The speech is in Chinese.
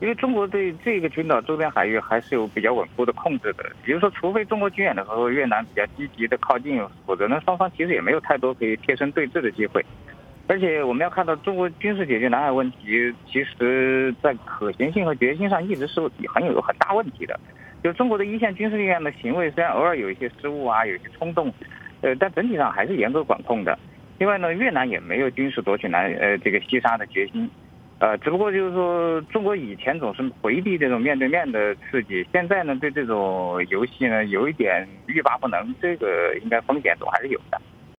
因为中国对这个群岛周边海域还是有比较稳固的控制的。比如说，除非中国军演的时候越南比较积极的靠近，否则呢，双方其实也没有太多可以贴身对峙的机会。而且我们要看到，中国军事解决南海问题，其实在可行性和决心上一直是很有很大问题的。就中国的一线军事力量的行为，虽然偶尔有一些失误啊，有一些冲动，呃，但整体上还是严格管控的。另外呢，越南也没有军事夺取南呃这个西沙的决心，呃，只不过就是说，中国以前总是回避这种面对面的刺激，现在呢，对这种游戏呢，有一点欲罢不能，这个应该风险总还是有的。